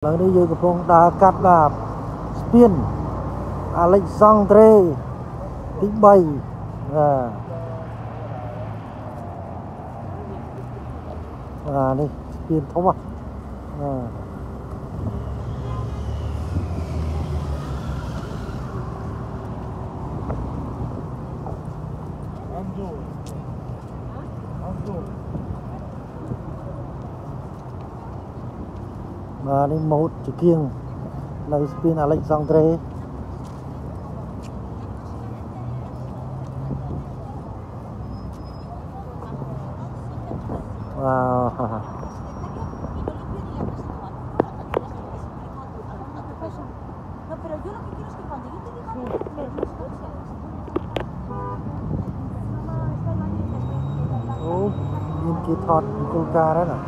ឥឡូវនេះយើងកំពុងដើរកាត់បាទស្ពានអាឡិចសង់ត្រេទី3បាទអានេះស្ពានធំហ៎បាទ Ando. Ando. បាទនេះម៉ូតជាគៀងនៅស្ពានអាឡិចសង់ត្រេវ៉ាវ No, pero yo lo que quiero es que cuando yo te diga algo, me lo escuches. Mamá, está el baño y te អូមានគេថតគោលការណ៍ដែរណា